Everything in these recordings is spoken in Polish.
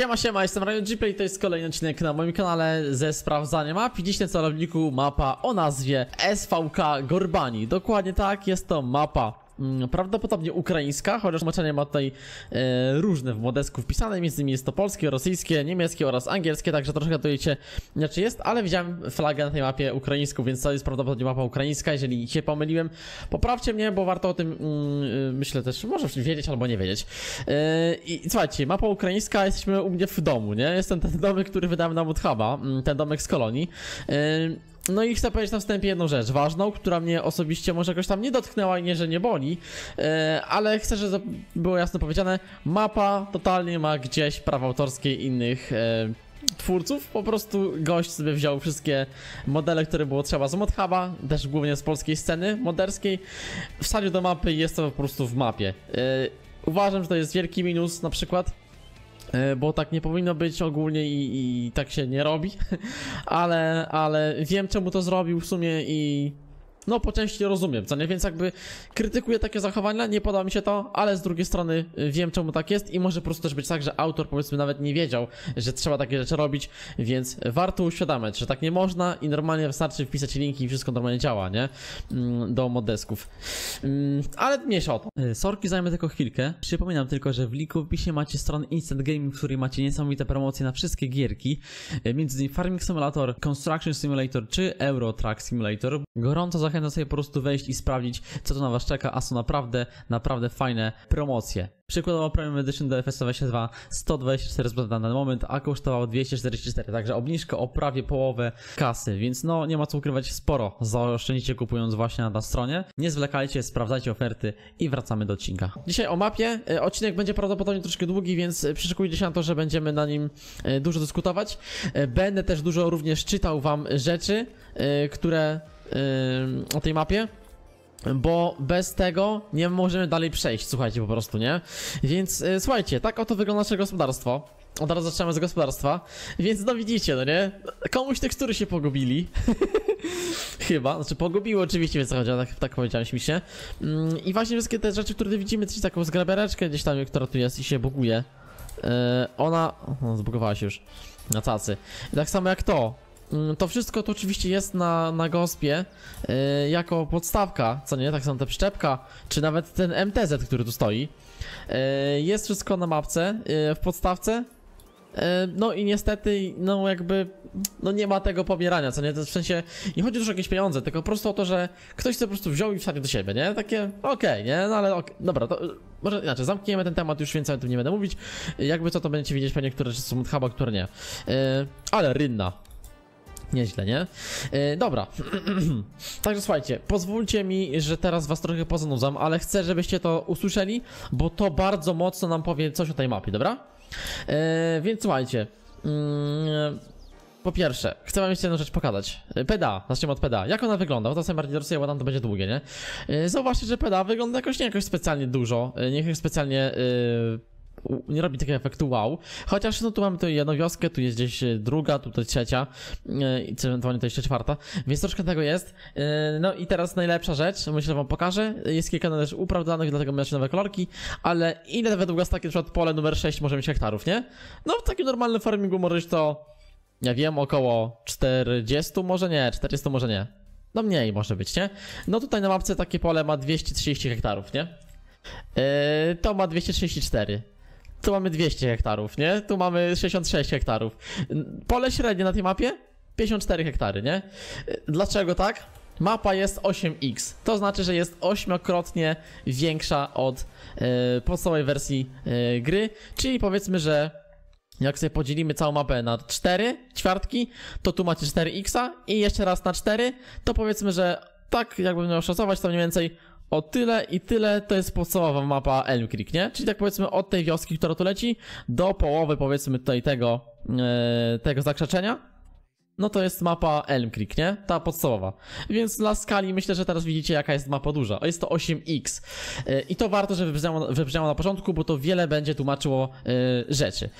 Siema, siema, jestem Ryan Gplay, to jest kolejny odcinek na moim kanale ze sprawdzania map i dziś na celowniku mapa o nazwie SVK Gorbani. Dokładnie tak, jest to mapa prawdopodobnie ukraińska, chociaż tłumaczenie ma tutaj e, różne w modesku wpisane, między innymi jest to polskie, rosyjskie, niemieckie oraz angielskie, także troszkę wiecie, znaczy jest, ale widziałem flagę na tej mapie ukraińską, więc to jest prawdopodobnie mapa ukraińska, jeżeli się pomyliłem, poprawcie mnie, bo warto o tym, mm, y, myślę też, może wiedzieć albo nie wiedzieć. E, I słuchajcie, mapa ukraińska, jesteśmy u mnie w domu, nie? Jestem ten domek, który wydałem na Muthuba, mm, ten domek z kolonii. E, no i chcę powiedzieć na wstępie jedną rzecz ważną, która mnie osobiście może jakoś tam nie dotknęła i nie, że nie boli, e, ale chcę, żeby było jasno powiedziane, mapa totalnie ma gdzieś prawa autorskie innych e, twórców, po prostu gość sobie wziął wszystkie modele, które było trzeba z Modhuba, też głównie z polskiej sceny moderskiej, wsadził do mapy i jest to po prostu w mapie. E, uważam, że to jest wielki minus na przykład, bo tak nie powinno być ogólnie i, i tak się nie robi, ale, ale wiem czemu to zrobił w sumie i no po części rozumiem, co nie, więc jakby krytykuję takie zachowania, nie podoba mi się to, ale z drugiej strony y, wiem czemu tak jest i może po prostu też być tak, że autor powiedzmy nawet nie wiedział, że trzeba takie rzeczy robić, więc warto uświadamiać, że tak nie można i normalnie wystarczy wpisać linki i wszystko normalnie działa, nie, Mm, do modesków. Mm, Ale mniejsza o to. Y, Sorki zajmę tylko chwilkę. Przypominam tylko, że w liku w opisie macie stronę Instant Gaming, w której macie niesamowite promocje na wszystkie gierki, y, między innymi Farming Simulator, Construction Simulator czy Euro Truck Simulator. Gorąco zachęcam sobie po prostu wejść i sprawdzić, co to na was czeka, a są naprawdę, naprawdę fajne promocje. Przykładowo Premium Edition do FS 22 124 zł na ten moment, a kosztował 244, także obniżka o prawie połowę kasy, więc no nie ma co ukrywać, sporo zaoszczędzicie kupując właśnie na ta stronie. Nie zwlekajcie, sprawdzajcie oferty i wracamy do odcinka. Dzisiaj o mapie, E, odcinek będzie prawdopodobnie troszkę długi, więc e, przyszykujcie się na to, że będziemy na nim e, dużo dyskutować. Będę też dużo również czytał wam rzeczy, które e, o tej mapie bo bez tego nie możemy dalej przejść, słuchajcie, po prostu, nie? Więc y, słuchajcie, tak oto wygląda nasze gospodarstwo. Od razu zaczynamy z gospodarstwa. Więc no widzicie, no nie? Komuś tekstury się pogubili. Chyba, znaczy pogubiły oczywiście, więc chodzi, tak, tak powiedziałem śmiesznie. Mm, I właśnie wszystkie te rzeczy, które widzimy, czyli taką zgrabereczkę gdzieś tam, która tu jest i się buguje. Yy, ona... O, zbugowała się już. Na cacy. I tak samo jak to. Mm, To wszystko to oczywiście jest na, na gospie yy, jako podstawka, co nie? Tak samo ta przyczepka, czy nawet ten MTZ, który tu stoi. Yy, jest wszystko na mapce, yy, w podstawce. No i niestety, no jakby, no nie ma tego pobierania, co nie? To w sensie, nie chodzi już o jakieś pieniądze, tylko po prostu o to, że ktoś sobie po prostu wziął i wsadził do siebie, nie? Takie, okej, nie? No ale okej, dobra, to może inaczej, zamkniemy ten temat, już więcej o tym nie będę mówić. Jakby co, to będziecie widzieć pewnie, które rzeczy są od huba, które nie. Ale rynna. Nieźle, nie? E, dobra. Także słuchajcie, pozwólcie mi, że teraz was trochę pozanudzam, ale chcę, żebyście to usłyszeli, bo to bardzo mocno nam powie coś o tej mapie, dobra? E, więc słuchajcie. Mm, po pierwsze, chcę wam jeszcze jedną rzecz pokazać. E, PEDA, zacznijmy od PEDA. Jak ona wygląda? Bo to sobie bardziej dorysuję, bo tam to będzie długie, nie? Zauważcie, że PEDA wygląda jakoś nie jakoś specjalnie dużo, nie jakoś specjalnie... nie robi takiego efektu wow. Chociaż no tu mamy tu jedną wioskę, tu jest gdzieś e, druga, tutaj trzecia e, i ewentualnie to jeszcze czwarta, więc troszkę tego jest. E, No i teraz najlepsza rzecz, myślę wam pokażę. Jest kilka też uprawdanych, dlatego macie nowe kolorki, ale ile według was takie na przykład pole numer 6 może mieć hektarów, nie? No w takim normalnym farmingu może być to, ja wiem, około 40 może nie, 40 może nie. No mniej może być, nie? No tutaj na mapce takie pole ma 230 hektarów, nie? Yy, to ma 234. Tu mamy 200 hektarów, nie? Tu mamy 66 hektarów. Pole średnie na tej mapie 54 hektary, nie? Dlaczego tak? Mapa jest 8x. To znaczy, że jest ośmiokrotnie większa od e, podstawowej wersji e, gry, czyli powiedzmy, że jak sobie podzielimy całą mapę na 4 ćwiartki, to tu macie 4x i jeszcze raz na 4, to powiedzmy, że tak jakbym miał szacować, to mniej więcej o tyle i tyle to jest podstawowa mapa Elm Creek, nie? Czyli tak powiedzmy od tej wioski, która tu leci, do połowy powiedzmy tutaj tego, e, tego zakrzaczenia. No to jest mapa Elm Creek, nie? Ta podstawowa. Więc dla skali myślę, że teraz widzicie jaka jest mapa duża. Jest to 8x. E, I to warto, żeby wybrzmiało, wybrzmiało na początku, bo to wiele będzie tłumaczyło e, rzeczy.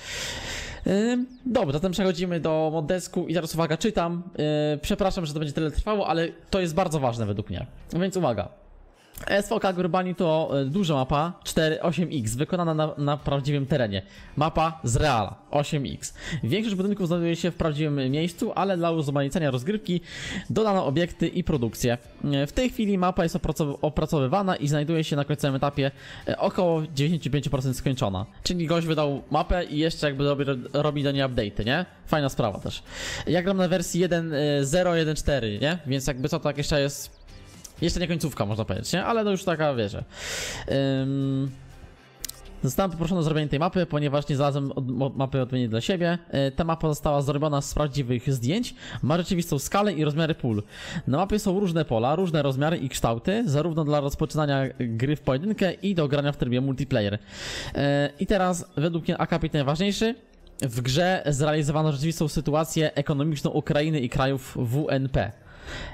Dobra, zatem przechodzimy do modesku i teraz uwaga, czytam. Yy, przepraszam, że to będzie tyle trwało, ale to jest bardzo ważne według mnie. Więc uwaga. SVK Gurbani to e, duża mapa 4.8x, wykonana na, na prawdziwym terenie. Mapa z Reala 8x. Większość budynków znajduje się w prawdziwym miejscu, ale dla uzupełnienia rozgrywki dodano obiekty i produkcję. E, W tej chwili mapa jest opracow- opracowywana i znajduje się na końcowym etapie e, około 95% skończona. Czyli gość wydał mapę i jeszcze jakby robi, robi do niej update'y, nie? Fajna sprawa też. Ja gram na wersji 1.0.1.4, nie? Więc jakby co, tak jeszcze jest jeszcze nie końcówka, można powiedzieć, nie? Ale no już taka, wiecie. Ym... Zostałem poproszony o zrobienie tej mapy, ponieważ nie znalazłem od, mapy odpowiedniej dla siebie. E, Ta mapa została zrobiona z prawdziwych zdjęć, ma rzeczywistą skalę i rozmiary pól. Na mapie są różne pola, różne rozmiary i kształty, zarówno dla rozpoczynania gry w pojedynkę i do grania w trybie multiplayer. E, I teraz, według mnie akapit najważniejszy, w grze zrealizowano rzeczywistą sytuację ekonomiczną Ukrainy i krajów WNP.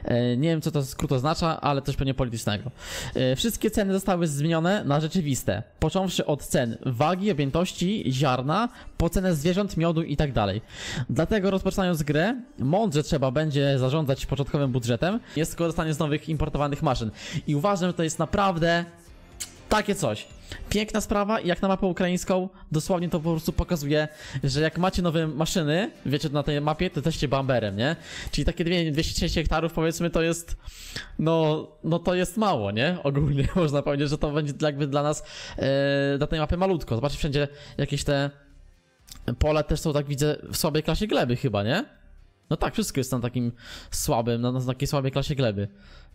E, Nie wiem, co to skrót oznacza, ale coś pewnie politycznego. E, Wszystkie ceny zostały zmienione na rzeczywiste, począwszy od cen wagi, objętości, ziarna, po cenę zwierząt, miodu i tak dalej. Dlatego rozpoczynając grę, mądrze trzeba będzie zarządzać początkowym budżetem, jest korzystanie z nowych importowanych maszyn. I uważam, że to jest naprawdę takie coś. Piękna sprawa i jak na mapę ukraińską, dosłownie to po prostu pokazuje, że jak macie nowe maszyny, wiecie, na tej mapie, to jesteście bamberem, nie? Czyli takie dwie- 230 hektarów powiedzmy to jest, no, no to jest mało, nie? Ogólnie można powiedzieć, że to będzie jakby dla nas, e, dla tej mapy malutko. Zobaczcie wszędzie jakieś te pole też są, tak widzę, w słabej klasie gleby chyba, nie? No tak, wszystko jest na takim słabym, na, na takiej słabej klasie gleby.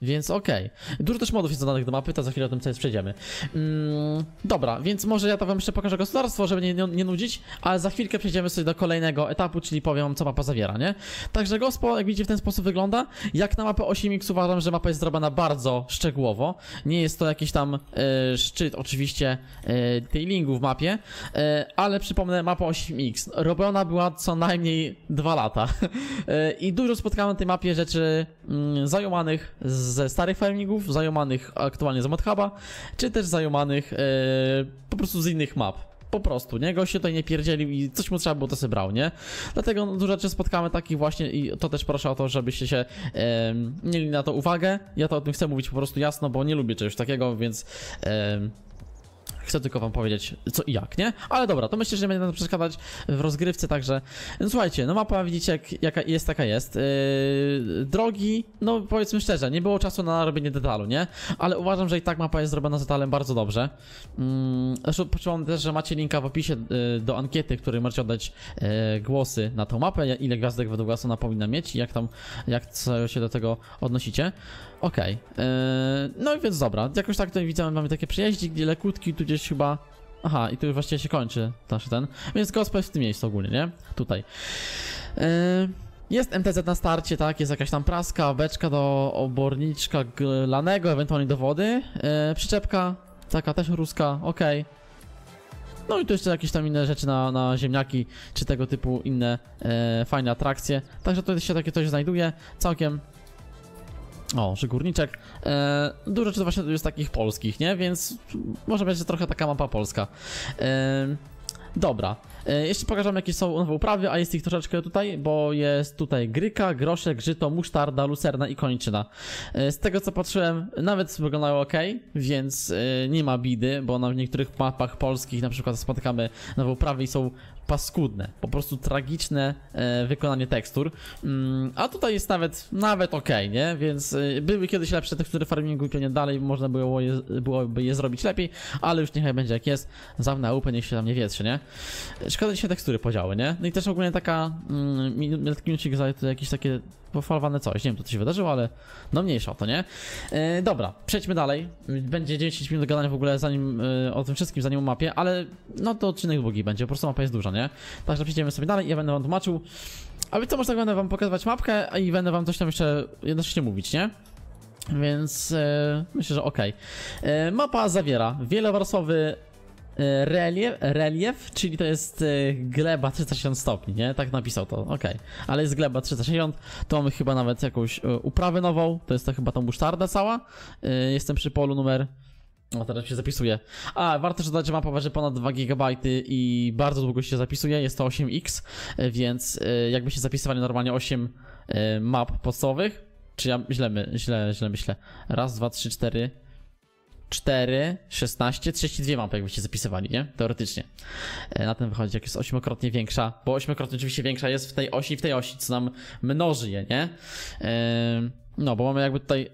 Więc okej. Dużo też modów jest dodanych do mapy, to za chwilę o tym sobie przejdziemy. Mm, dobra, więc może ja to wam jeszcze pokażę gospodarstwo, żeby nie, nie, nudzić, ale za chwilkę przejdziemy sobie do kolejnego etapu, czyli powiem co mapa zawiera, nie? Także gospo, jak widzicie, w ten sposób wygląda. Jak na mapę 8x uważam, że mapa jest zrobiona bardzo szczegółowo. Nie jest to jakiś tam e, szczyt oczywiście e, tailingu w mapie, e, ale przypomnę, mapa 8x robiona była co najmniej dwa lata. I dużo spotkałem na tej mapie rzeczy mm, zajomanych ze starych farmingów, zajomanych aktualnie z ModHuba, czy też zajomanych e, po prostu z innych map. Po prostu, nie? Gość się tutaj nie pierdzielił i coś mu trzeba było, to sobie brał, nie? Dlatego no, dużo rzeczy spotkamy takich właśnie i to też proszę o to, żebyście się em, mieli na to uwagę. Ja to o tym chcę mówić po prostu jasno, bo nie lubię czegoś takiego, więc em, Chcę tylko wam powiedzieć co i jak, nie? Ale dobra, to myślę, że nie będę na to przeszkadzać w rozgrywce, także... No słuchajcie, no mapa widzicie jak, jaka jest, taka jest. Yy, drogi, no powiedzmy szczerze, nie było czasu na robienie detalu, nie? Ale uważam, że i tak mapa jest zrobiona z detalem bardzo dobrze. Yy, zresztą poczułem też, że macie linka w opisie yy, do ankiety, w której możecie oddać yy, głosy na tą mapę, ile gwiazdek według was ona powinna mieć i jak tam, jak się do tego odnosicie. Okej, yy, no i więc dobra, jakoś tak tutaj widzę, mamy takie przejeździk, gdzie lekutki, tu gdzieś chyba... Aha, i tu właściwie się kończy nasz ten, więc gospel jest w tym miejscu ogólnie, nie? Tutaj. Yy, jest MTZ na starcie, tak, jest jakaś tam praska, beczka do oborniczka lanego, ewentualnie do wody, yy, przyczepka, taka też ruska, okej. No i tu jeszcze jakieś tam inne rzeczy na, na ziemniaki, czy tego typu inne e, fajne atrakcje. Także tutaj się takie coś znajduje, całkiem o, Żygórniczek. E, dużo rzeczy właśnie jest takich polskich, nie? Więc może być trochę taka mapa polska. E, dobra. E, jeszcze pokażę jakie są nowe uprawy, a jest ich troszeczkę tutaj, bo jest tutaj gryka, groszek, żyto, musztarda, lucerna i kończyna. E, z tego co patrzyłem, nawet wyglądają ok, więc e, nie ma bidy, bo na niektórych mapach polskich na przykład spotykamy nowe uprawy i są paskudne, po prostu tragiczne e, wykonanie tekstur. Mm, a tutaj jest nawet, nawet ok, nie? Więc e, były kiedyś lepsze tekstury farmingu i pewnie dalej można było je, byłoby je zrobić lepiej, ale już niechaj będzie jak jest. Zamknę łupę, niech się tam nie wietrzy, nie? Szkoda, że się tekstury podziały, nie? No i też ogólnie taka mm, taki minucik za to jakieś takie pofalowane coś. Nie wiem, co to się wydarzyło, ale no mniejsza o to, nie? E, dobra, przejdźmy dalej. Będzie 10 minut gadania w ogóle zanim e, o tym wszystkim, zanim o mapie, ale no to odcinek długi będzie, po prostu mapa jest duża, nie? Także przejdziemy sobie dalej ja będę wam tłumaczył. A więc co, może tak będę wam pokazywać mapkę i będę wam coś tam jeszcze jednocześnie mówić, nie? Więc e, myślę, że okej. E, Mapa zawiera wielowarstwowy e, relief, relief, czyli to jest e, gleba 360 stopni, nie? Tak napisał to, okej. Ale jest gleba 360, to mamy chyba nawet jakąś e, uprawę nową, to jest to chyba tą musztarda cała. E, Jestem przy polu numer... O, teraz się zapisuje. A, warto też dodać, że mapa waży ponad 2 GB i bardzo długo się zapisuje, jest to 8x, e, więc e, jakby się zapisywali normalnie 8 e, map podstawowych, czy ja źle, my, źle, źle myślę. Raz, dwa, trzy, cztery. 4, 16, 32 mapy jakbyście zapisywali, nie? Teoretycznie. E, Na tym wychodzi, jak jest ośmiokrotnie większa, bo ośmiokrotnie oczywiście większa jest w tej osi i w tej osi, co nam mnoży je, nie? E, No, bo mamy jakby tutaj,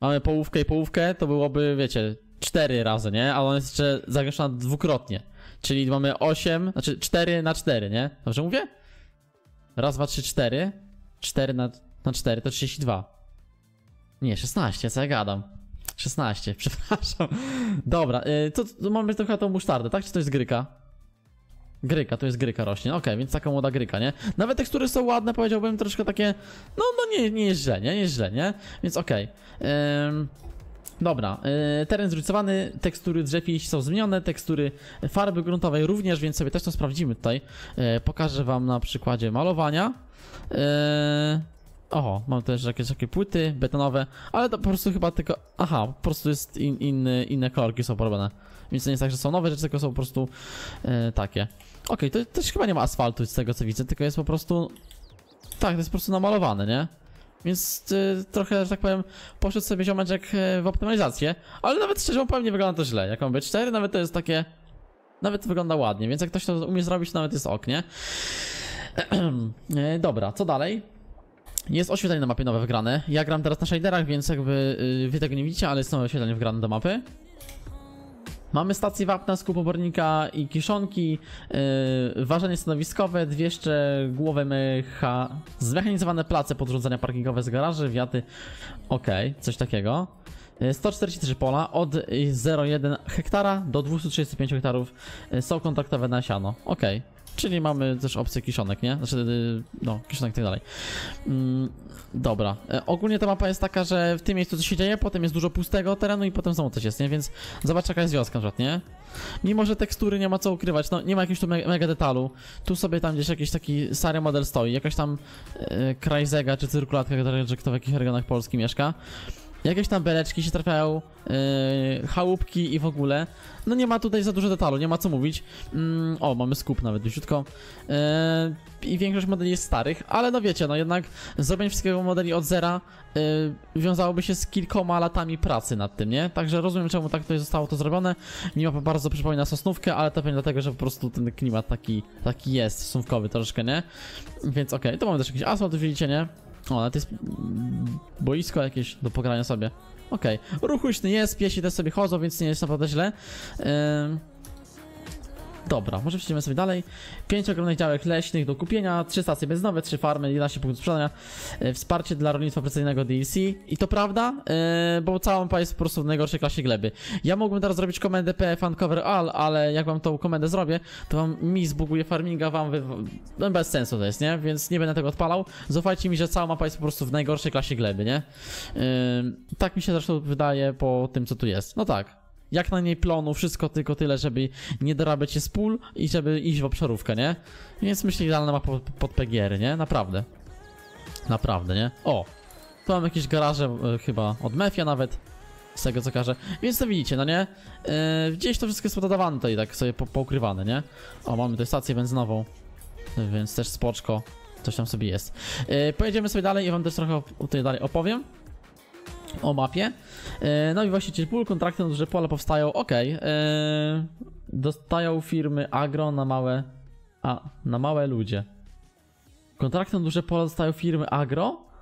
mamy połówkę i połówkę, to byłoby, wiecie, 4 razy, nie? A ona jest jeszcze zagęszczona dwukrotnie. Czyli mamy 8, znaczy 4 na 4, nie? Dobrze mówię? Raz, dwa, trzy, cztery. 4 na, na 4 to 32. Nie, 16, co ja gadam? 16, przepraszam. Dobra, y, to, to mamy trochę tą musztardę, tak? Czy to jest gryka? Gryka, to jest gryka rośnie. Okej, więc taka młoda gryka, nie? Nawet tekstury są ładne, powiedziałbym troszkę takie. No, no nie, nie jest źle, nie? Nie jest źle, nie? Więc okej. Ym, Dobra, y, teren zróżnicowany, tekstury drzew są zmienione, tekstury farby gruntowej również, więc sobie też to sprawdzimy tutaj. Y, pokażę wam na przykładzie malowania. Y, Oho, mam też jakieś takie płyty betonowe, ale to po prostu chyba tylko. Aha, po prostu jest in, inny, inne kolorki są porobione. Więc to nie jest tak, że są nowe rzeczy, tylko są po prostu e, takie. Okej, to też chyba nie ma asfaltu z tego co widzę, tylko jest po prostu. Tak, to jest po prostu namalowane, nie? Więc y, trochę, że tak powiem, poszedł sobie ziomeczek e, w optymalizację, ale nawet szczerze mówiąc nie wygląda to źle. Jak mam być 4, nawet to jest takie. Nawet wygląda ładnie, więc jak ktoś to umie zrobić, to nawet jest ok, nie? E, Dobra, co dalej? Jest oświetlenie na mapie nowe wgrane. Ja gram teraz na shaderach, więc jakby y, wy tego nie widzicie, ale jest nowe oświetlenie wgrane do mapy. Mamy stację wapna, skup obornika i kiszonki, yy, ważenie stanowiskowe, dwie szczegółowe mecha, zmechanizowane place podrzucania parkingowe z garaży, wiaty, okej, coś takiego. Yy, 143 pola, od y, 0,1 hektara do 235 hektarów y, są kontaktowe na siano, okej. Czyli mamy też opcję kiszonek, nie? Znaczy, y, no, kiszonek i tak dalej. Mm, dobra. E, ogólnie ta mapa jest taka, że w tym miejscu coś się dzieje, potem jest dużo pustego terenu i potem znowu coś jest, nie? Więc zobacz jaka jest wioska na przykład, nie? Mimo, że tekstury nie ma co ukrywać, no nie ma jakiegoś tu me mega detalu. Tu sobie tam gdzieś jakiś taki stary model stoi, jakaś tam e, Krajzega czy cyrkulatka, że kto w jakich regionach Polski mieszka. Jakieś tam beleczki się trafiają, yy, chałupki i w ogóle. No nie ma tutaj za dużo detalu, nie ma co mówić. Mm, o, mamy skup nawet bliziutko. Yy, I większość modeli jest starych, ale no wiecie, no jednak zrobienie wszystkiego modeli od zera yy, wiązałoby się z kilkoma latami pracy nad tym, nie? Także rozumiem czemu tak tutaj zostało to zrobione. Mi mapa bardzo przypomina sosnówkę, ale to pewnie dlatego, że po prostu ten klimat taki, taki jest sosnówkowy troszkę, nie? Więc okej, to mamy też jakiś asfalt, widzicie, nie? O, ale to jest boisko jakieś do pogrania sobie. Okej, ruch uliczny jest, piesi też sobie chodzą, więc nie jest naprawdę źle. Ym... Dobra, może przejdziemy sobie dalej. 5 ogromnych działek leśnych do kupienia, 3 stacje benzynowe, 3 farmy, 11 punktów sprzedania, e, wsparcie dla rolnictwa precyzyjnego DLC. I to prawda, e, bo cała mapa jest po prostu w najgorszej klasie gleby. Ja mógłbym teraz zrobić komendę pf uncover all, ale jak wam tą komendę zrobię, to wam mi zbuguje farminga, wam wy... no bez sensu to jest, nie? Więc nie będę tego odpalał. Zaufajcie mi, że cała mapa jest po prostu w najgorszej klasie gleby, nie? Ym, tak mi się zresztą wydaje po tym, co tu jest. No tak, jak na niej plonu, wszystko tylko tyle, żeby nie dorabiać się z pól i żeby iść w obszarówkę, nie? Więc myślę, idealna mapa pod, pod PGR, nie? Naprawdę. Naprawdę, nie? O! Tu mam jakieś garaże, e, chyba od Mefia nawet, z tego co każe. Więc to widzicie, no nie? E, gdzieś to wszystko jest pododawane tutaj, tak sobie po, poukrywane, nie? O, mamy tutaj stację benzynową, więc też spoczko. Coś tam sobie jest. E, pojedziemy sobie dalej i wam też trochę tutaj dalej opowiem o mapie. E, No i właściciel pól, kontrakty na duże pola powstają, ok. Dostają firmy agro na małe, a, na małe ludzie. Kontrakty na duże pola dostają firmy agro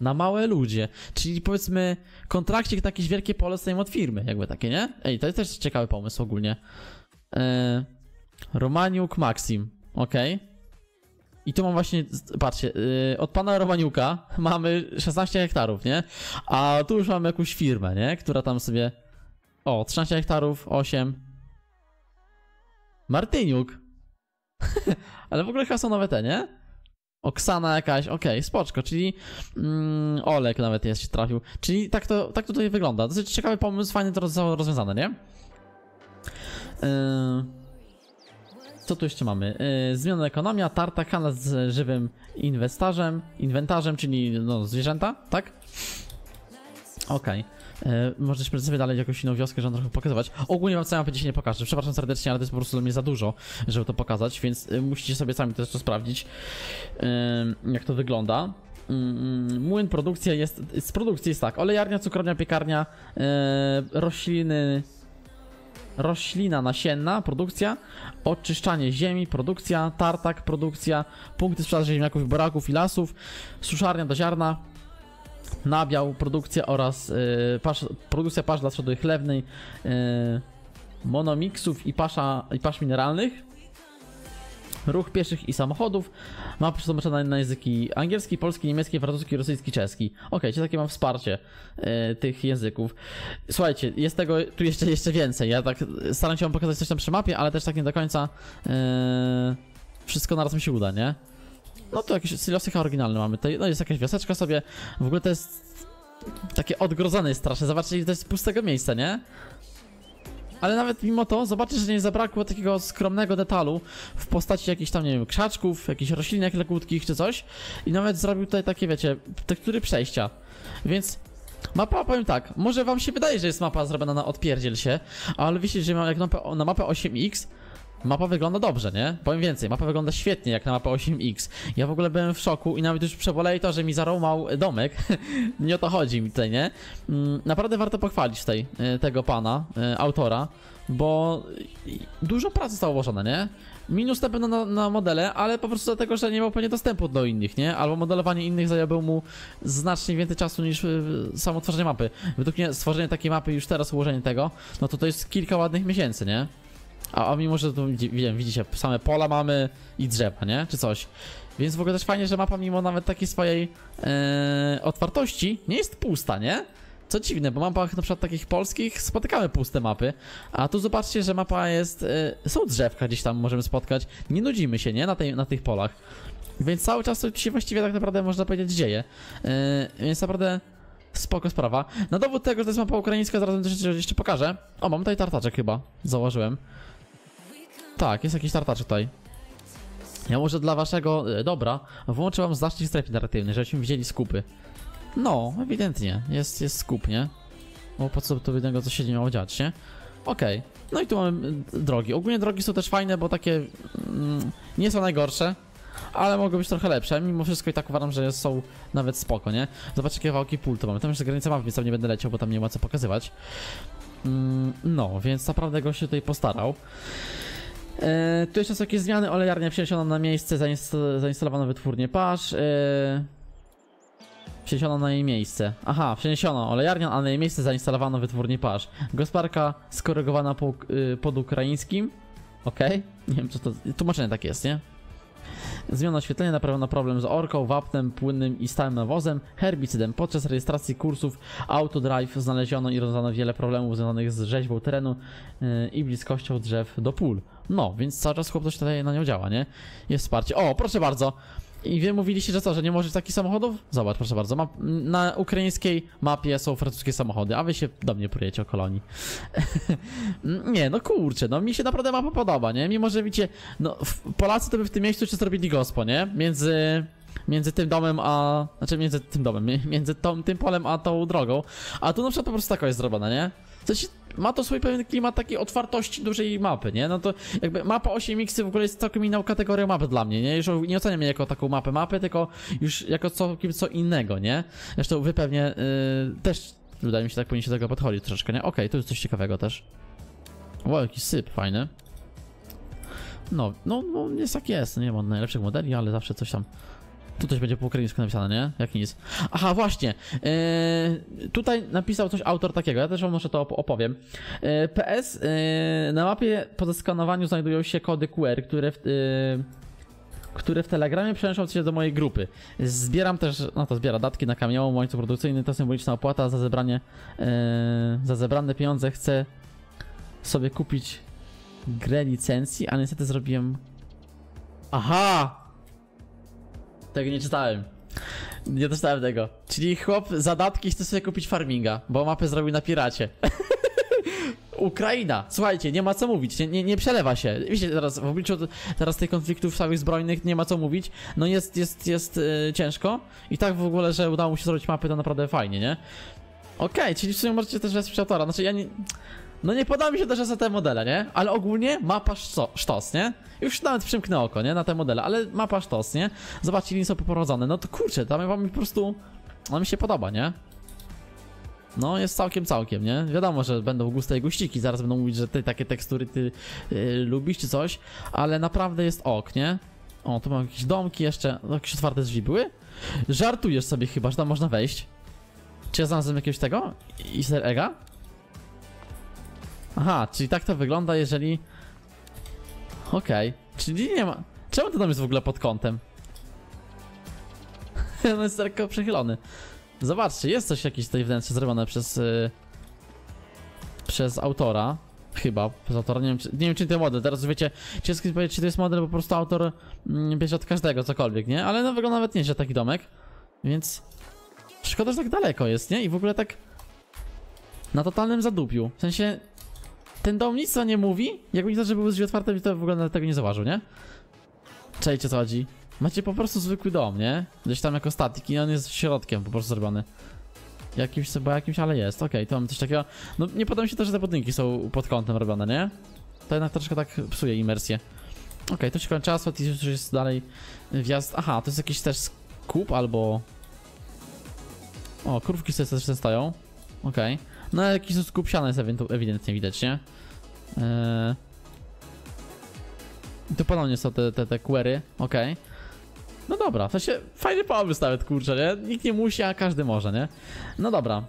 na małe ludzie. Czyli powiedzmy, kontrakcik na jakieś wielkie pole dostajemy od firmy, jakby takie, nie? Ej, to jest też ciekawy pomysł ogólnie. E, Romaniuk Maxim, ok. I tu mam właśnie, patrzcie, yy, od pana Romaniuka mamy 16 hektarów, nie? A tu już mamy jakąś firmę, nie? Która tam sobie... O, 13 hektarów, 8. Martyniuk. Ale w ogóle chyba są nowe te, nie? Oksana jakaś, okej, spoczko, czyli mm, Olek nawet jest się trafił. Czyli tak to, tak to tutaj wygląda. Dosyć ciekawy pomysł, fajnie to roz, rozwiązane, nie? Yy... Co tu jeszcze mamy? Yy, zmiana ekonomia, tarta, handel z żywym inwestarzem, inwentarzem, czyli no, zwierzęta, tak? Okej. Yy, Możesz sobie dalej jakąś inną wioskę, żeby trochę pokazywać. Ogólnie wam całą mapę dzisiaj nie pokażę. Przepraszam serdecznie, ale to jest po prostu dla mnie za dużo, żeby to pokazać, więc yy, musicie sobie sami też to sprawdzić, yy, jak to wygląda. Mm, Młyn, produkcja jest, z produkcji jest tak, olejarnia, cukrownia, piekarnia, e, rośliny, roślina nasienna, produkcja, oczyszczanie ziemi, produkcja, tartak, produkcja, punkty sprzedaży ziemniaków i buraków i lasów, suszarnia do ziarna, nabiał, produkcja oraz y, pasz, produkcja pasz dla trzody chlewnej, y, monomiksów i, pasza, i pasz mineralnych, ruch pieszych i samochodów, mapy są na, języki angielski, polski, niemiecki, francuski, rosyjski, czeski. Okej, okay, takie mam wsparcie y, tych języków. Słuchajcie, jest tego tu jeszcze, jeszcze więcej. Ja tak staram się wam pokazać coś na przy mapie, ale też tak nie do końca y, wszystko naraz mi się uda, nie? No to jakieś silosy chyba oryginalne mamy. Tutaj, no jest jakaś wioseczka sobie. W ogóle to jest takie odgrodzone jest strasznie. Zobaczcie, to jest pustego miejsca, nie? Ale nawet mimo to, zobaczcie, że nie zabrakło takiego skromnego detalu w postaci jakichś tam, nie wiem, krzaczków, jakichś roślinek lekkutkich czy coś. I nawet zrobił tutaj takie, wiecie, tektury przejścia. Więc Mapa, powiem tak, może wam się wydaje, że jest mapa zrobiona na odpierdziel się, ale wiecie, że jak na, na mapę 8x Mapa wygląda dobrze, nie? Powiem więcej, mapa wygląda świetnie jak na mapę 8X. Ja w ogóle byłem w szoku i nawet już przebolej to, że mi zarąmał domek. nie o to chodzi mi tutaj, nie? Mm, naprawdę warto pochwalić tutaj e, tego pana, e, autora, bo dużo pracy zostało włożone, nie? Minus na pewno na, na, modele, ale po prostu dlatego, że nie miał pewnie dostępu do innych, nie? Albo modelowanie innych zajęło mu znacznie więcej czasu niż e, samo tworzenie mapy. Według mnie stworzenie takiej mapy już teraz, ułożenie tego, no to to jest kilka ładnych miesięcy, nie? A, a mimo, że tu wiem, widzicie, same pola mamy i drzewa, nie? Czy coś. Więc w ogóle też fajnie, że mapa mimo nawet takiej swojej e, otwartości nie jest pusta, nie? Co dziwne, bo mapach na przykład takich polskich spotykamy puste mapy, a tu zobaczcie, że mapa jest, e, są drzewka gdzieś tam możemy spotkać, nie nudzimy się, nie? Na, tej, na tych polach. Więc cały czas to się właściwie tak naprawdę można powiedzieć dzieje. E, więc naprawdę spoko sprawa. Na dowód tego, że to jest mapa ukraińska, zaraz jeszcze, jeszcze pokażę. O, mam tutaj tartaczek chyba, założyłem. Tak, jest jakiś tartacz tutaj. Ja może dla waszego e, dobra włączę wam znacznik strefy narratywnej, żebyśmy widzieli skupy. No, ewidentnie, jest, jest skup, nie? Bo po co to jednego co się nie miało dziać, nie? Okej. Okay. No i tu mamy e, drogi. Ogólnie drogi są też fajne, bo takie mm, nie są najgorsze, ale mogą być trochę lepsze. Mimo wszystko i tak uważam, że są nawet spoko, nie? Zobaczcie, jakie kawałki pól to mamy. Tam jeszcze granica mapy, więc tam nie będę leciał, bo tam nie ma co pokazywać. Mm, no, więc naprawdę go się tutaj postarał. E, tu jeszcze są jakieś zmiany, olejarnia przeniesiono na miejsce, zainstalowano wytwórnię pasz. E, przeniesiono na jej miejsce. Aha, przeniesiono olejarnię, a na jej miejsce zainstalowano wytwórnię pasz. Gospodarka skorygowana po, y, pod ukraińskim. Okej, okay. nie wiem co to... Tłumaczenie tak jest, nie? Zmiana oświetlenia naprawiono problem z orką, wapnem, płynnym i stałym nawozem, herbicydem. Podczas rejestracji kursów Autodrive znaleziono i rozwiązano wiele problemów związanych z rzeźbą terenu yy, i bliskością drzew do pól. No, więc cały czas chłop coś tutaj na nią działa, nie? Jest wsparcie. O, proszę bardzo. I wy mówiliście, że co, że nie możesz takich samochodów? Zobacz, proszę bardzo. Ma, na ukraińskiej mapie są francuskie samochody, a wy się do mnie projecie o kolonii. nie, no kurczę, no mi się naprawdę mapa podoba, nie? Mimo, że widzicie, no Polacy to by w tym miejscu jeszcze zrobili gospo, nie? Między między tym domem a... Znaczy między tym domem, między tą, tym polem a tą drogą. A tu na przykład po prostu tako jest zrobione, nie? Coś, ma to swój pewien klimat takiej otwartości dużej mapy, nie? No to jakby mapa 8X w ogóle jest całkiem inną kategorią mapy dla mnie, nie? Już nie oceniam jej jako taką mapę mapy, tylko już jako całkiem co innego, nie? Zresztą wy pewnie yy, też, wydaje mi się, tak powinniście do tego podchodzić troszeczkę, nie? Okej, okay, tu jest coś ciekawego też. Wow, jakiś syp, fajny. No, no, no jest jak jest, nie mam najlepszych modeli, ale zawsze coś tam tu też będzie po ukraińsku napisane, nie? Jak nic. Aha, właśnie. Yy, tutaj napisał coś autor takiego, ja też wam może to opowiem. Yy, PS, yy, na mapie po zeskanowaniu znajdują się kody QR, które w, które w Telegramie przenoszą się do mojej grupy. Zbieram też, no to zbiera datki na kamieniołom, łańcuch produkcyjny, to symboliczna opłata za zebranie, za zebrane pieniądze chcę sobie kupić grę licencji, a niestety zrobiłem... Aha! Tego nie czytałem. Nie dostałem tego. Czyli chłop zadatki chce sobie kupić farminga, bo mapę zrobił na piracie. Ukraina, słuchajcie, nie ma co mówić, nie, nie, nie, przelewa się. Wiecie, teraz w obliczu teraz tych konfliktów samych zbrojnych nie ma co mówić. No jest, jest, jest yy, ciężko. I tak w ogóle, że udało mu się zrobić mapy, to naprawdę fajnie, nie? Okej, okay, czyli w sumie możecie też wesprzeć autora. Znaczy ja nie... No nie podoba mi się też te modele, nie? Ale ogólnie mapa szto, sztos, nie? Już nawet przymknę oko, nie? Na te modele, ale mapa sztos, nie? Zobaczcie, linie są poprowadzone. No to kurczę, tam wam mi po prostu... No mi się podoba, nie? No, jest całkiem, całkiem, nie? Wiadomo, że będą guste i guściki, zaraz będą mówić, że ty takie tekstury ty yy, lubisz czy coś, ale naprawdę jest ok, nie? O, tu mam jakieś domki jeszcze, no, jakieś otwarte drzwi były? Żartujesz sobie chyba, że tam można wejść? Czy ja znalazłem jakiegoś tego? Easter egga? Aha, czyli tak to wygląda, jeżeli... Okej, czyli nie ma... Czemu ten dom jest w ogóle pod kątem? On jest lekko przechylony. Zobaczcie, jest coś jakieś tutaj wnętrze zrobione przez... y, przez autora. Chyba, przez autora, nie wiem, czy, nie wiem czy to model, teraz wiecie, ciężko powiedzieć, czy to jest model, bo po prostu autor mm, bierze od każdego cokolwiek, nie? Ale no wygląda nawet nieźle taki domek, więc... Szkoda, że tak daleko jest, nie? I w ogóle tak... Na totalnym zadupiu, w sensie... Ten dom nic o nie mówi, jakby to, że były drzwi otwarte, to w ogóle tego nie zauważył, nie? Cześć, co chodzi? Macie po prostu zwykły dom, nie? Gdzieś tam jako statik i on jest środkiem po prostu zrobiony. Jakimś chyba jakimś, ale jest. Okej, to mam coś takiego. No nie podoba mi się to, że te budynki są pod kątem robione, nie? To jednak troszkę tak psuje imersję. Okej, to się kończy asfalt i już jest dalej wjazd. Aha, to jest jakiś też skup albo... O, krówki sobie też stoją. Okej. No jakiś skup siana jest ewidentnie widać, nie? Eee... Tu ponownie są te, te, te query, okej. No dobra, to się fajny pomysł nawet, kurczę, nie? Nikt nie musi, a każdy może, nie? No dobra.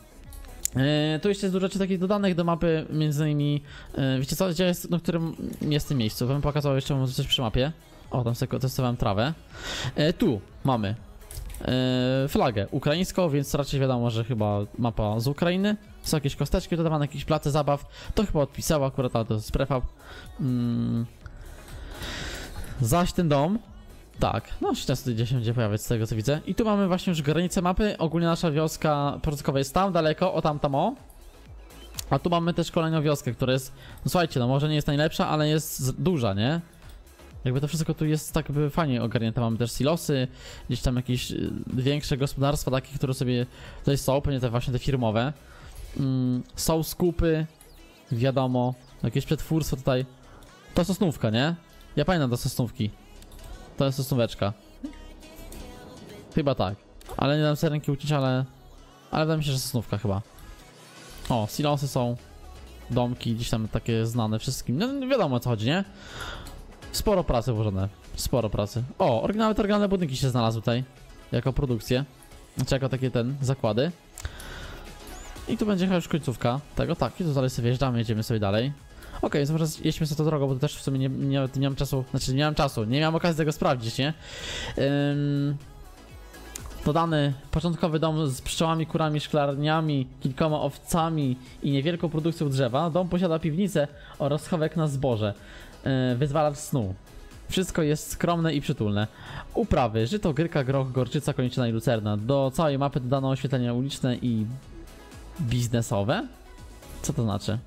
Yy, tu jeszcze jest dużo rzeczy takich dodanych do mapy, między innymi, yy, wiecie co, gdzie jest, no, w którym jest w tym miejscu, bym pokazał jeszcze coś przy mapie. O, tam sobie testowałem trawę. Yy, tu mamy flagę ukraińską, więc raczej wiadomo, że chyba mapa z Ukrainy. Są jakieś kosteczki dodawane, jakieś platy zabaw. To chyba odpisało akurat, ale to jest prefab. Mm. Zaś ten dom tak, no się często gdzieś się będzie pojawiać z tego co widzę. I tu mamy właśnie już granicę mapy. Ogólnie nasza wioska porządkowa jest tam daleko, o tam tam o. A tu mamy też kolejną wioskę, która jest, no słuchajcie, no może nie jest najlepsza, ale jest duża, nie? Jakby to wszystko tu jest tak by fajnie ogarnięte. Mamy też silosy, gdzieś tam jakieś y, większe gospodarstwa takie, które sobie tutaj są, pewnie te właśnie te firmowe. Mm, są skupy, wiadomo, jakieś przetwórstwo tutaj. To sosnówka, nie? Ja pamiętam do sosnówki. To jest sosnóweczka. Chyba tak. Ale nie dam sobie ręki uciąć, ale... Ale wydaje mi się, że sosnówka chyba. O, silosy są. Domki gdzieś tam takie znane wszystkim. No wiadomo o co chodzi, nie? Sporo pracy włożone. Sporo pracy. O, oryginalne, oryginalne budynki się znalazły tutaj. Jako produkcje. Znaczy jako takie ten, zakłady. I tu będzie chyba już końcówka tego. Tak, i tu dalej sobie wjeżdżamy, jedziemy sobie dalej. Okej, okay, zaraz jedźmy sobie tą drogą, bo to też w sumie nie, nie, nie mam czasu, znaczy nie miałem czasu, nie miałem okazji tego sprawdzić, nie? Ym, dodany początkowy dom z pszczołami, kurami, szklarniami, kilkoma owcami i niewielką produkcją drzewa. Dom posiada piwnicę oraz schowek na zboże. Yy, wyzwalacz snu. Wszystko jest skromne i przytulne. Uprawy, żyto, gryka, groch, gorczyca, koniczyna i lucerna. Do całej mapy dodano oświetlenia uliczne i biznesowe? Co to znaczy?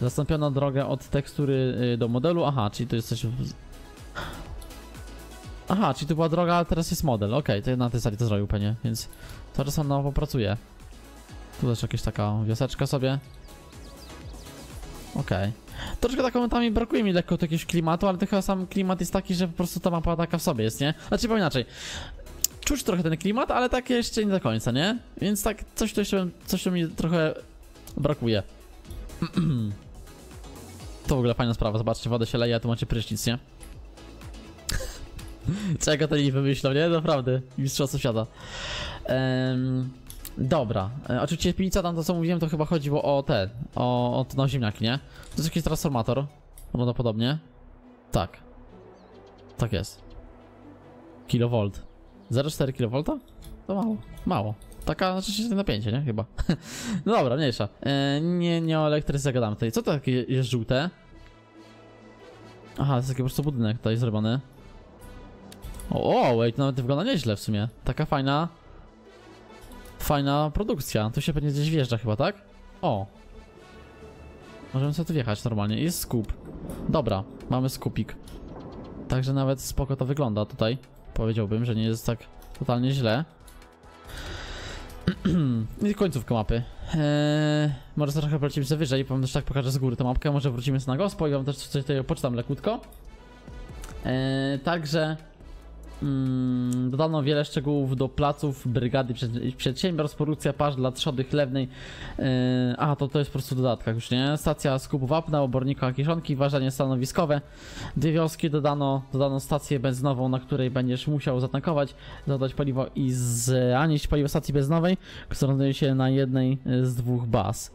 Zastąpiono drogę od tekstury y, do modelu. Aha, czyli to jest coś. Aha, czyli to była droga, a teraz jest model. Okej, to na tej sali to zrobił pewnie, więc teraz on nowo pracuje. Tu też jakaś taka wioseczka sobie. Okej. Troszkę tak momentami brakuje mi lekko jakiegoś klimatu, ale chyba sam klimat jest taki, że po prostu ta mapa taka w sobie jest, nie? Znaczy, powiem inaczej. Czuć trochę ten klimat, ale tak jeszcze nie do końca, nie? Więc tak coś tu jeszcze, coś tu mi trochę brakuje. To w ogóle fajna sprawa, zobaczcie, woda się leje, a tu macie prysznic, nie? Czego to nie wymyślą, nie? Naprawdę, mistrza sąsiada. Ehm, dobra, e, oczywiście piwnica tam to co mówiłem, to chyba chodziło o te, o, o no, ziemniaki, nie? To jest jakiś transformator, prawdopodobnie. Tak. Tak jest. Kilovolt. 0,4 kV? To mało, mało. Taka, znaczy się napięcie, nie? Chyba. no dobra, mniejsza. E, nie, nie o elektryce gadamy tutaj. Co to takie jest żółte? Aha, to jest taki po prostu budynek tutaj zrobiony. O, o, wait, nawet wygląda nieźle w sumie. Taka fajna... Fajna produkcja. Tu się pewnie gdzieś wjeżdża chyba, tak? O. Możemy sobie tu wjechać normalnie. Jest skup. Dobra, mamy skupik. Także nawet spoko to wygląda tutaj. Powiedziałbym, że nie jest tak totalnie źle. I końcówka mapy. Eee, może trochę polecimy sobie wyżej, powiem też tak pokażę z góry tę mapkę, może wrócimy sobie na gospo i wam też coś tutaj poczytam lekutko. Eee, także mm, dodano wiele szczegółów do placów, brygady, przed- przedsiębiorstw, produkcja pasz dla trzody chlewnej. Eee, a, to to jest po prostu w dodatkach już, nie? Stacja skupu wapna, obornika kiszonki, ważenie stanowiskowe. Dwie wioski dodano, dodano stację benzynową, na której będziesz musiał zatankować, dodać paliwo i zanieść paliwo stacji benzynowej, która znajduje się na jednej z dwóch baz.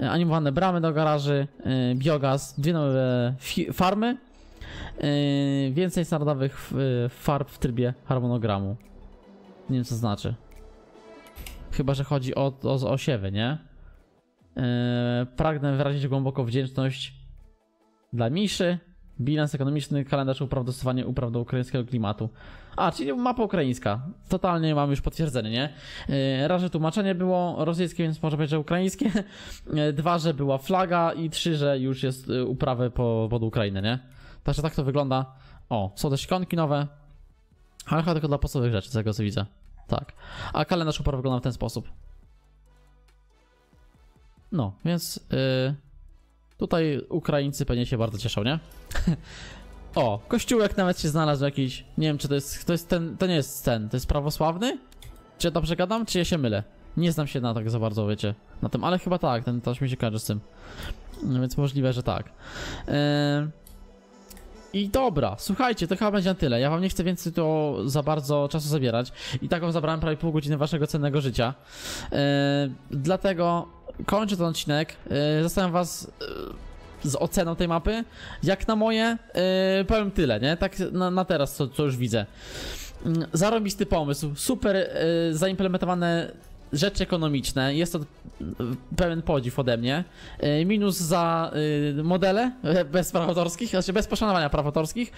E, Animowane bramy do garaży, e, biogaz, dwie nowe farmy, e, więcej standardowych e, farb w trybie harmonogramu. Nie wiem co znaczy. Chyba, że chodzi o, o, o siewy, nie? E, pragnę wyrazić głęboko wdzięczność dla Miszy, bilans ekonomiczny, kalendarz upraw, dostosowanie upraw do ukraińskiego klimatu. A, czyli mapa ukraińska. Totalnie mam już potwierdzenie, nie? Yy, raz, że tłumaczenie było rosyjskie, więc może być, że ukraińskie. Yy, Dwa, że była flaga i trzy, że już jest yy, uprawę po, pod Ukrainę, nie? Także tak to wygląda. O, są też ikonki nowe. Ale chyba tylko dla podstawowych rzeczy, z tego co widzę. Tak. A kalendarz upraw wygląda w ten sposób. No, więc yy, tutaj Ukraińcy pewnie się bardzo cieszą, nie? O, kościółek nawet się znalazł jakiś. Nie wiem, czy to jest. To jest ten. To nie jest ten. To jest prawosławny? Czy ja dobrze gadam, czy ja się mylę? Nie znam się na tak za bardzo, wiecie. Na tym, ale chyba tak, ten też mi się kojarzy z tym. No więc możliwe, że tak. Eee... I dobra, słuchajcie, to chyba będzie na tyle. Ja wam nie chcę więcej to za bardzo czasu zabierać. I tak wam zabrałem prawie pół godziny waszego cennego życia. Eee, dlatego kończę ten odcinek. Eee, zostawiam was e, z oceną tej mapy. Jak na moje, yy, powiem tyle, nie? Tak na, na teraz, co, co już widzę. Mm, Zarobisty pomysł, super yy, zaimplementowane rzeczy ekonomiczne. Jest to yy, pełen podziw ode mnie. Yy, minus za yy, modele bez praw autorskich, znaczy bez poszanowania praw autorskich.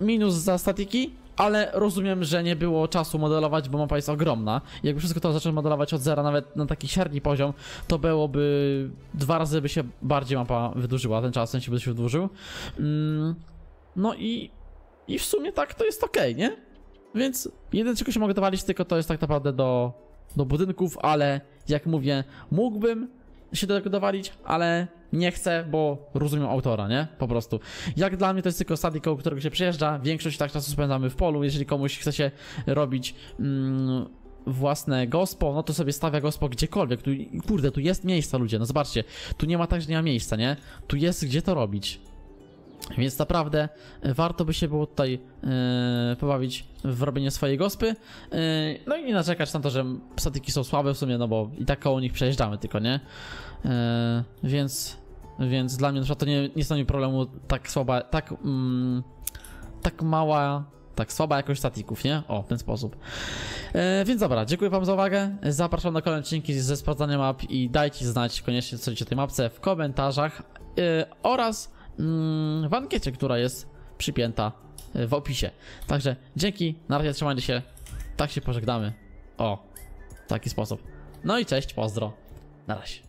Minus za statiki. Ale rozumiem, że nie było czasu modelować, bo mapa jest ogromna. Jakby wszystko to zacząć modelować od zera, nawet na taki średni poziom, to byłoby dwa razy by się bardziej mapa wydłużyła, ten czas w sensie by się wydłużył. Mm, no i, i w sumie tak to jest ok, nie? Więc jedyne czego się mogę dowalić tylko to jest tak naprawdę do, do budynków, ale jak mówię, mógłbym się do tego dowalić, ale nie chcę, bo rozumiem autora, nie? Po prostu. Jak dla mnie to jest tylko stadik, koło którego się przyjeżdża, większość tak czasu spędzamy w polu, jeżeli komuś chce się robić mm, własne gospo, no to sobie stawia gospo gdziekolwiek. Tu, kurde, tu jest miejsca, ludzie, no zobaczcie. Tu nie ma tak, że nie ma miejsca, nie? Tu jest gdzie to robić. Więc naprawdę e, warto by się było tutaj e, pobawić w robienie swojej gospy. E, no i nie narzekać na to, że statyki są słabe w sumie, no bo i tak koło nich przejeżdżamy tylko, nie? E, więc, więc dla mnie na to nie, nie stanowi problemu tak słaba, tak, mm, tak mała, tak słaba jakość statików, nie? O, w ten sposób. E, więc dobra, dziękuję wam za uwagę. Zapraszam na kolejne odcinki ze sprawdzania map i dajcie znać koniecznie co o tej mapce w komentarzach e, oraz w ankiecie, która jest przypięta e, w opisie. Także dzięki, na razie trzymajcie się. Tak się pożegnamy. O, taki sposób. No i cześć, pozdro. Na razie.